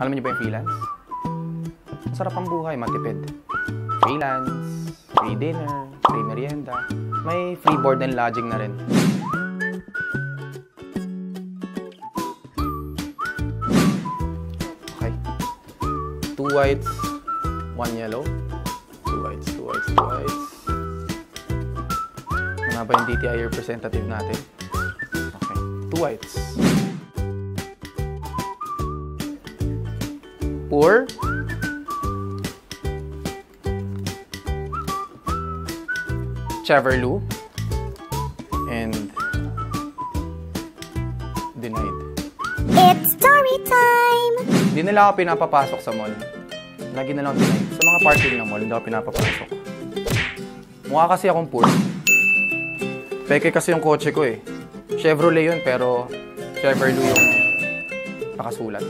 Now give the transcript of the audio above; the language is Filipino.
Alam niyo ba yung freelance? Masarap ang buhay, matipid. Freelance, free dinner, free merienda, may free board and lodging na rin. Okay. Two whites, one yellow. Two whites, two whites, two whites. Ano ba yung DTI representative natin? Okay. Two whites. Pour. Cheverlu. And denied. It's story time! Hindi nila ako pinapapasok sa mall. Lagi na lang denied. Sa mga parking ng mall, hindi ako pinapapasok. Mukha kasi akong poor. Peke kasi yung kotse ko eh. Chevrolet yun pero Cheverlu yung nakasulat.